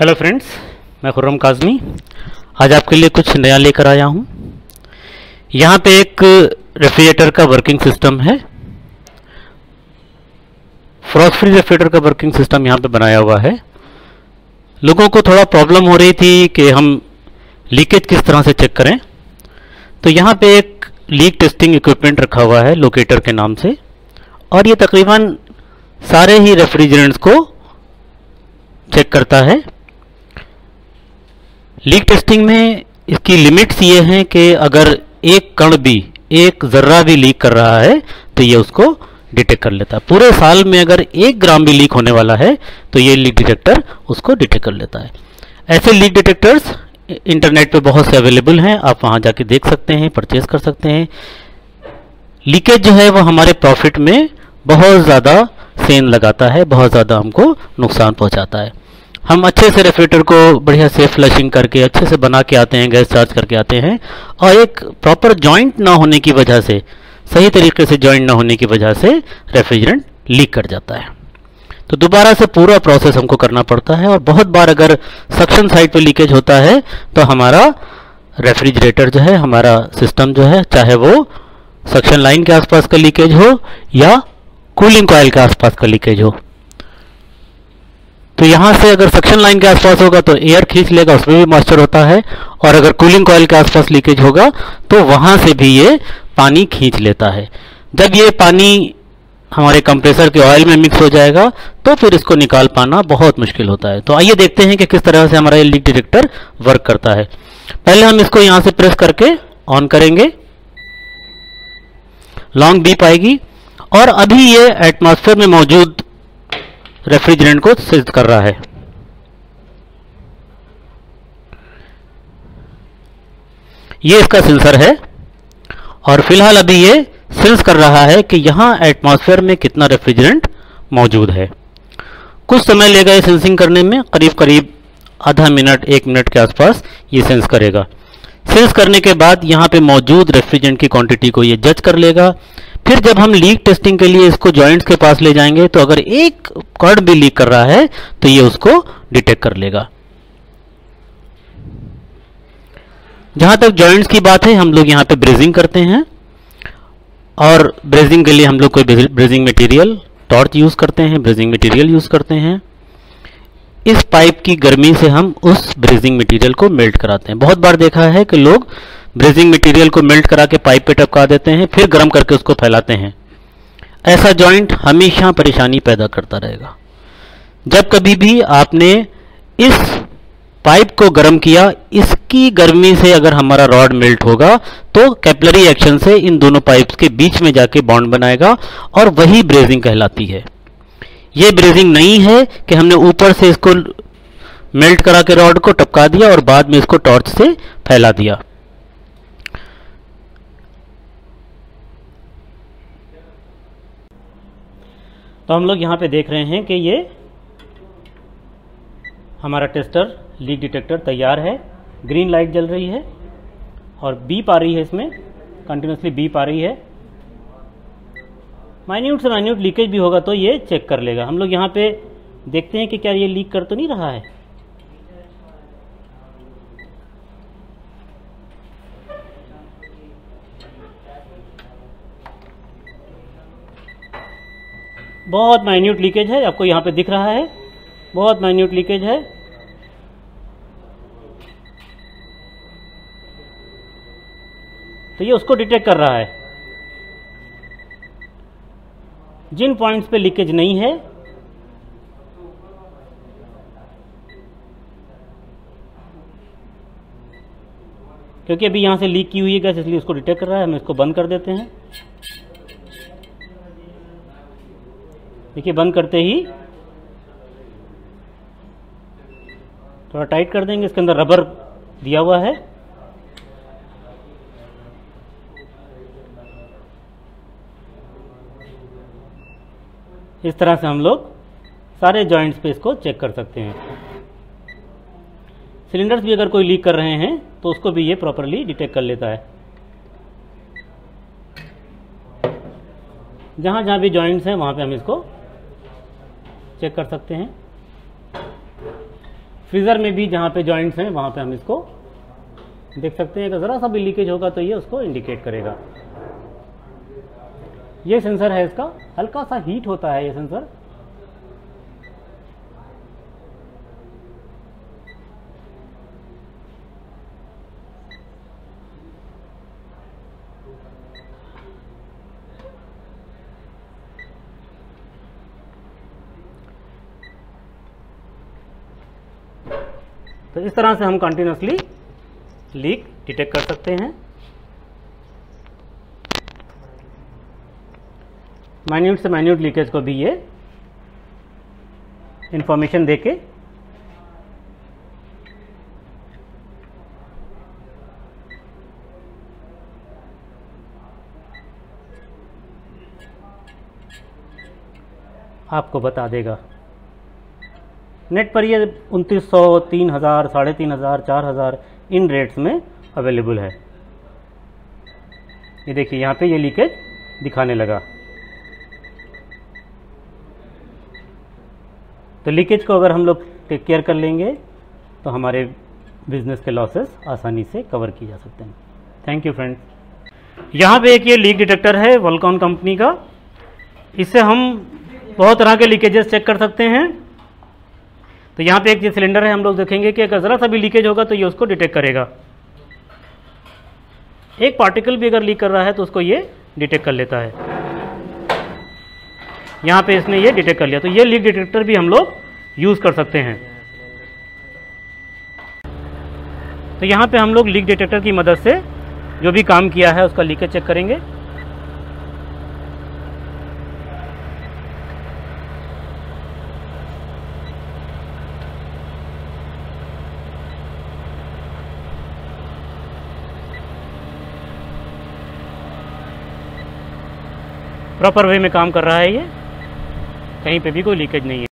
Hello friends मैं खुर्रम काजमी। आज आपके लिए कुछ नया लेकर आया हूँ। यहाँ पे एक रेफ्रिजरेटर का वर्किंग सिस्टम है। फ्रॉस्ट फ्री रेफ्रिजरेटर का वर्किंग सिस्टम यहाँ पे बनाया हुआ है। लोगों को थोड़ा प्रॉब्लम हो रही थी कि हम लीकेज किस तरह से चेक करें। तो यहाँ पे एक लीक टेस्टिंग इक्विपमेंट रखा हुआ है लोकेटर के नाम से। और ये तकरीबन सारे ही रेफ्रिजरेंट्स को चेक करता है। लीक टेस्टिंग में इसकी लिमिट्स ये हैं कि अगर एक कण भी, एक ज़र्रा भी लीक कर रहा है तो ये उसको डिटेक्ट कर लेता है। पूरे साल में अगर एक ग्राम भी लीक होने वाला है तो ये लीक डिटेक्टर उसको डिटेक्ट कर लेता है। ऐसे लीक डिटेक्टर्स इंटरनेट पे बहुत से अवेलेबल हैं, आप वहाँ जाके देख सकते हैं, परचेज कर सकते हैं। लीकेज जो है वो हमारे प्रॉफिट में बहुत ज़्यादा सेन लगाता है, बहुत ज़्यादा हमको नुकसान पहुँचाता है। हम अच्छे से रेफ्रिजरेटर को बढ़िया से फ्लशिंग करके, अच्छे से बना के आते हैं, गैस चार्ज करके आते हैं और एक प्रॉपर जॉइंट ना होने की वजह से, सही तरीके से जॉइंट ना होने की वजह से रेफ्रिजरेंट लीक कर जाता है। तो दोबारा से पूरा प्रोसेस हमको करना पड़ता है और बहुत बार अगर सक्शन साइड पे लीकेज होता है तो हमारा रेफ्रिजरेटर जो है, हमारा सिस्टम जो है, चाहे वो सक्शन लाइन के आसपास का लीकेज हो या कूलिंग कॉयल के आसपास का लीकेज हो। तो यहाँ से अगर सक्शन लाइन के आसपास होगा तो एयर खींच लेगा, उसमें भी मॉइस्चर होता है। और अगर कूलिंग कॉयल के आसपास लीकेज होगा तो वहाँ से भी ये पानी खींच लेता है। जब ये पानी हमारे कंप्रेसर के ऑयल में मिक्स हो जाएगा तो फिर इसको निकाल पाना बहुत मुश्किल होता है। तो आइए देखते हैं कि किस तरह से हमारा लीक डिटेक्टर वर्क करता है। पहले हम इसको यहाँ से प्रेस करके ऑन करेंगे। लॉन्ग बीप आएगी। और अभी ये एटमॉस्फेयर में मौजूद रेफ्रिजरेंट को सेंस कर रहा है। ये इसका सेंसर है और फ़िलहाल अभी ये सेंस कर रहा है कि यहाँ एटमॉस्फेयर में कितना रेफ्रिजरेंट मौजूद है। कुछ समय लेगा ये सेंसिंग करने में, करीब करीब आधा मिनट, एक मिनट के आसपास ये सेंस करेगा। सेंस करने के बाद यहाँ पे मौजूद रेफ्रिजरेंट की क्वांटिटी को ये जज कर लेगा फिर जब हम लीक टेस्टिंग के लिए इसको जॉइंट्स के पास ले जाएँगे तो अगर एक कर्ड भी लीक कर रहा है तो ये उसको डिटेक्ट कर लेगा। जहाँ तक जॉइंट्स की बात है, हम लोग यहाँ पे ब्रेजिंग करते हैं। और ब्रेजिंग के लिए हम लोग कोई ब्रेजिंग मटेरियल टॉर्च यूज़ करते हैं ब्रेजिंग मटेरियल यूज़ करते हैं। इस पाइप की गर्मी से हम उस ब्रेजिंग मटेरियल को मेल्ट कराते हैं। बहुत बार देखा है कि लोग ब्रेजिंग मटेरियल को मेल्ट करा के पाइप पे टपका देते हैं, फिर गर्म करके उसको फैलाते हैं। ऐसा जॉइंट हमेशा परेशानी पैदा करता रहेगा। जब कभी भी आपने इस पाइप को गर्म किया, इसकी गर्मी से अगर हमारा रॉड मेल्ट होगा तो कैपलरी एक्शन से इन दोनों पाइप्स के बीच में जाके बॉन्ड बनाएगा और वही ब्रेजिंग कहलाती है। ये ब्रेजिंग नहीं है कि हमने ऊपर से इसको मेल्ट करा के रॉड को टपका दिया और बाद में इसको टॉर्च से फैला दिया। तो हम लोग यहाँ पे देख रहे हैं कि ये हमारा टेस्टर लीक डिटेक्टर तैयार है। ग्रीन लाइट जल रही है और बीप आ रही है इसमें कंटिन्यूसली बीप आ रही है। माइन्यूट से माइन्यूट लीकेज भी होगा तो ये चेक कर लेगा। हम लोग यहाँ पे देखते हैं कि क्या ये लीक कर तो नहीं रहा है। बहुत माइन्यूट लीकेज है, आपको यहाँ पे दिख रहा है। बहुत माइन्यूट लीकेज है। तो ये उसको डिटेक्ट कर रहा है। जिन पॉइंट्स पे लीकेज नहीं है, क्योंकि अभी यहाँ से लीक की हुई है गैस इसलिए उसको डिटेक्ट कर रहा है, हम इसको बंद कर देते हैं। देखिए, बंद करते ही थोड़ा टाइट कर देंगे, इसके अंदर रबर दिया हुआ है। इस तरह से हम लोग सारे जॉइंट्स पे इसको चेक कर सकते हैं। सिलेंडर्स भी अगर कोई लीक कर रहे हैं तो उसको भी ये प्रॉपरली डिटेक्ट कर लेता है। जहाँ जहाँ भी जॉइंट्स हैं, वहाँ पे हम इसको चेक कर सकते हैं। फ्रीज़र में भी जहाँ पे जॉइंट्स हैं, वहाँ पे हम इसको देख सकते हैं। अगर ज़रा सा भी लीकेज होगा तो ये उसको इंडिकेट करेगा। ये सेंसर है इसका, हल्का सा हीट होता है ये सेंसर तो इस तरह से हम कंटिन्यूसली लीक डिटेक्ट कर सकते हैं। माइन्यूट से माइन्यूट लीकेज को भी ये इंफॉर्मेशन देके आपको बता देगा। नेट पर ये उनतीस सौ, तीन हज़ार, साढ़े तीन हज़ार, चार हज़ार इन रेट्स में अवेलेबल है। ये देखिए, यहाँ पे ये लीकेज दिखाने लगा। तो लीकेज को अगर हम लोग टेक केयर कर लेंगे तो हमारे बिज़नेस के लॉसेस आसानी से कवर किए जा सकते हैं। थैंक यू फ्रेंड्स यहाँ पे एक ये लीक डिटेक्टर है वॉलकॉन कंपनी का। इससे हम बहुत तरह के लीकेजेस चेक कर सकते हैं। तो यहाँ पे एक जो सिलेंडर है, हम लोग देखेंगे कि अगर ज़रा सा भी लीकेज होगा तो ये उसको डिटेक्ट करेगा। एक पार्टिकल भी अगर लीक कर रहा है तो उसको ये डिटेक्ट कर लेता है। यहाँ पे इसने ये डिटेक्ट कर लिया। तो ये लीक डिटेक्टर भी हम लोग यूज़ कर सकते हैं। तो यहाँ पे हम लोग लीक डिटेक्टर की मदद से जो भी काम किया है उसका लीकेज चेक करेंगे। प्रॉपर वे में काम कर रहा है ये। कहीं पे भी कोई लीकेज नहीं है।